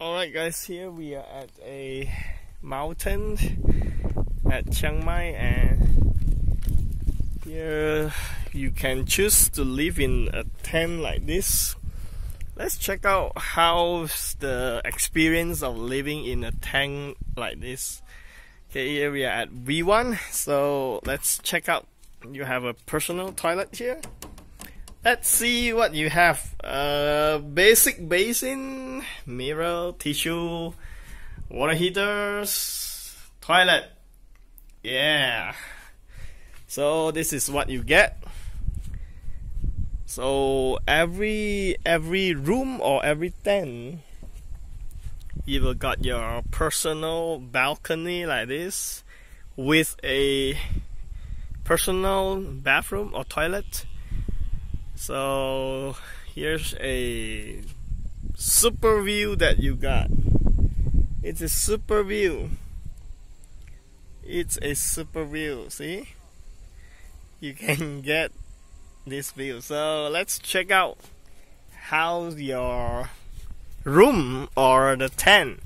Alright guys, here we are at a mountain at Chiang Mai and here you can choose to live in a tent like this. Let's check out how's the experience of living in a tent like this. Okay, here we are at V1, so let's check out. You have a personal toilet here let's see what you have. Uh, basic basin, mirror, tissue, water heaters, toilet. Yeah. So this is what you get. So every every room or every tent, you will got your personal balcony like this, with a personal bathroom or toilet so here's a super view that you got. It's a super view. It's a super view, see? You can get this view. So let's check out how's your room or the tent.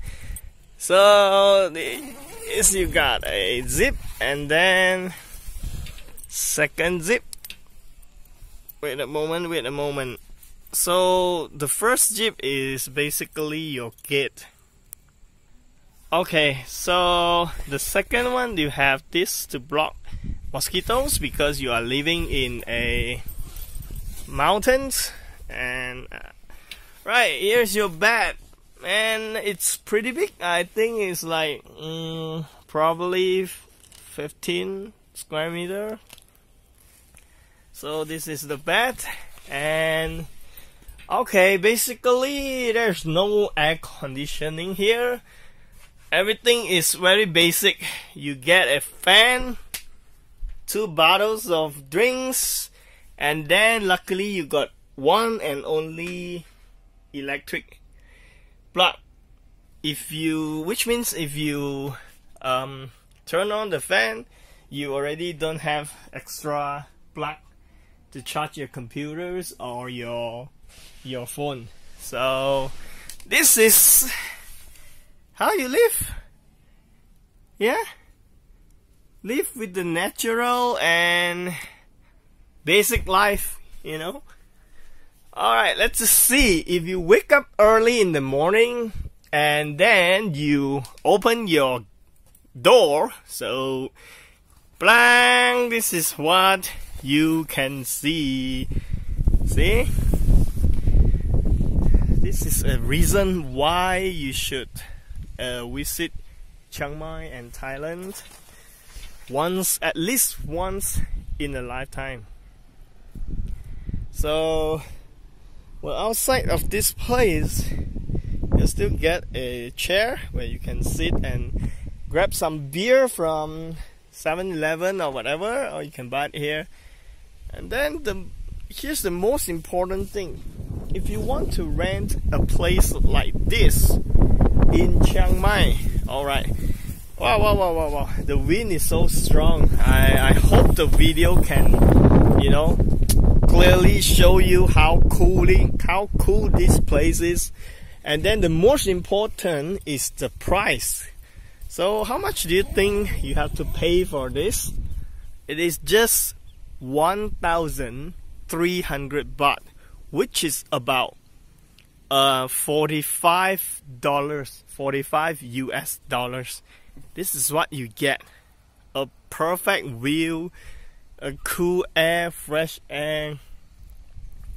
So this you got a zip and then second zip wait a moment, wait a moment. So the first zip is basically your gate. Okay, so the second one you have this to block mosquitoes because you are living in a mountains and uh, right here's your bed and it's pretty big i think it's like mm, probably 15 square meter so this is the bed and okay basically there's no air conditioning here. Everything is very basic. You get a fan two bottles of drinks and then luckily you got one and only electric plug. If you which means if you um, turn on the fan you already don't have extra plug to charge your computers or your your phone. So this is how you live. Yeah? Live with the natural and basic life, you know? Alright, let's see. If you wake up early in the morning and then you open your door, so blank, this is what you can see. See? This is a reason why you should uh, visit Chiang Mai and Thailand once, at least once in a lifetime. So, well, outside of this place, you still get a chair where you can sit and grab some beer from 7-Eleven or whatever, or you can buy it here and then the here's the most important thing. If you want to rent a place like this in Chiang Mai, alright. Wow, wow, wow, wow, wow. The wind is so strong. I, I hope the video can, you know, clearly show you how cooling, how cool this place is. And then the most important is the price. So how much do you think you have to pay for this? It is just 1,300 baht, which is about uh 45 dollars 45 US dollars. This is what you get. A perfect view a cool air fresh air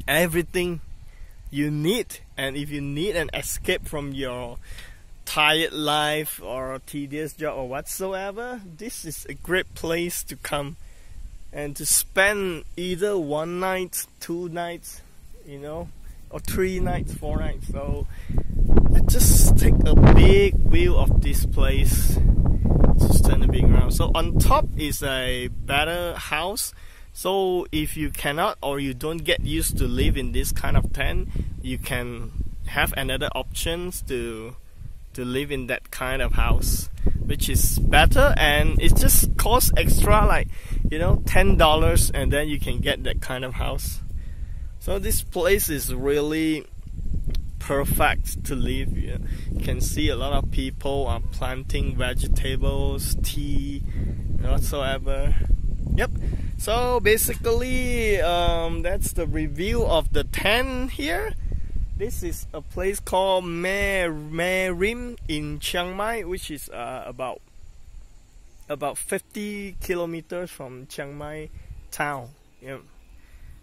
everything you need. And if you need an escape from your tired life or tedious job or whatsoever this is a great place to come and to spend either one night, two nights, you know, or three nights, four nights. So let's just take a big view of this place. Just turn the big around. So on top is a better house. So if you cannot or you don't get used to live in this kind of tent, you can have another options to to live in that kind of house which is better and it just costs extra like you know ten dollars and then you can get that kind of house so this place is really perfect to live. You can see a lot of people are planting vegetables, tea, whatsoever. Yep. So basically, um, that's the review of the tent here. This is a place called Mae Rim in Chiang Mai, which is uh, about about 50 kilometers from Chiang Mai town. Yep.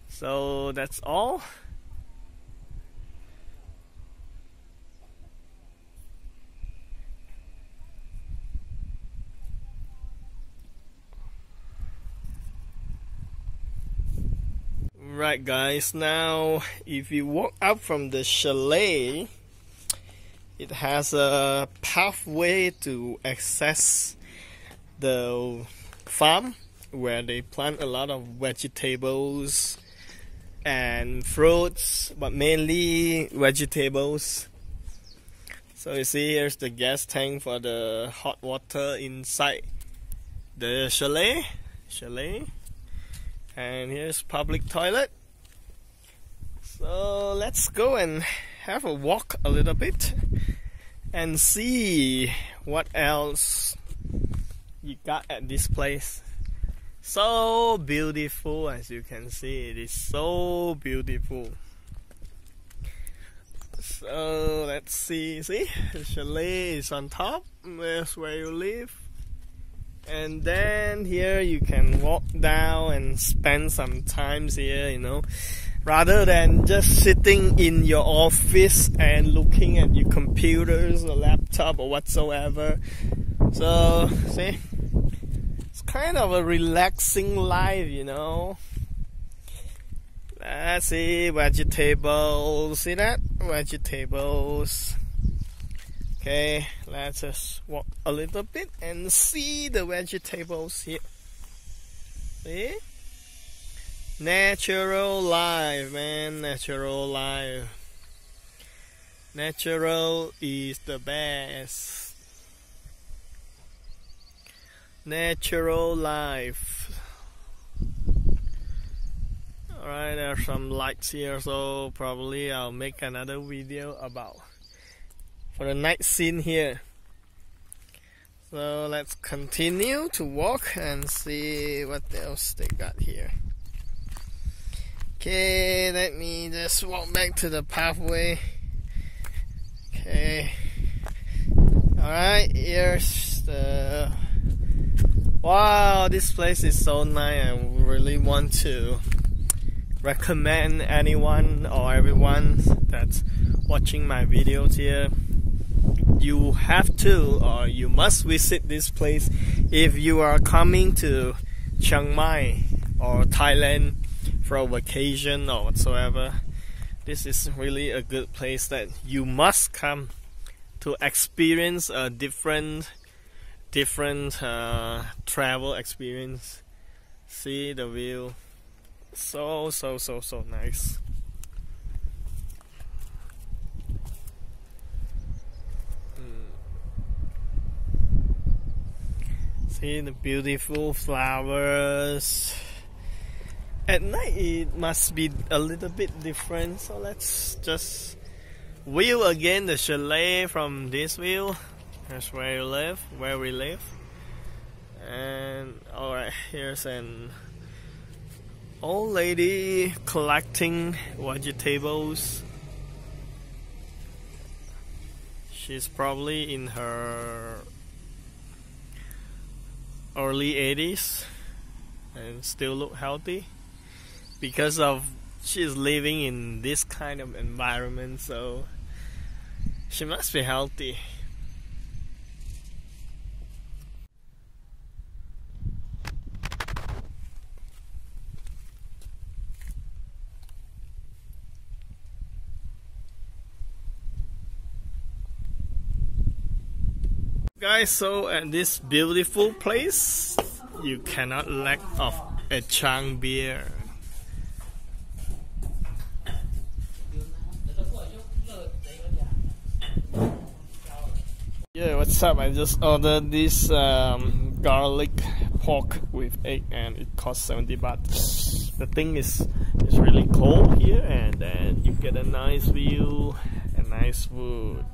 So that's all. Right guys, now if you walk up from the chalet, it has a pathway to access the farm where they plant a lot of vegetables and fruits, but mainly vegetables. So you see here's the gas tank for the hot water inside the chalet. Chalet. And here's public toilet. So let's go and have a walk a little bit and see what else you got at this place. So beautiful as you can see, it is so beautiful. So let's see, see, the chalet is on top, that's where you live. And then here you can walk down and spend some times here, you know, rather than just sitting in your office and looking at your computers or laptop or whatsoever. So, see, it's kind of a relaxing life, you know. Let's see, vegetables. See that? Vegetables. Okay, let's just walk a little bit and see the vegetables here. See? Natural life, man. Natural life. Natural is the best natural life alright there are some lights here so probably I'll make another video about for the night scene here so let's continue to walk and see what else they got here okay let me just walk back to the pathway okay alright here's the Wow, this place is so nice. I really want to recommend anyone or everyone that's watching my videos here. You have to or you must visit this place if you are coming to Chiang Mai or Thailand for a vacation or whatsoever. This is really a good place that you must come to experience a different different uh, travel experience. See the view, so so so so nice. See the beautiful flowers. At night it must be a little bit different, so let's just view again the chalet from this view. That's where you live, where we live. And alright, here's an old lady collecting vegetables. She's probably in her early 80s and still look healthy because of she's living in this kind of environment so she must be healthy guys so at this beautiful place you cannot lack of a chang beer. Yeah what's up? I just ordered this um, garlic pork with egg and it costs 70 baht. The thing is it's really cold here and then you get a nice view and nice wood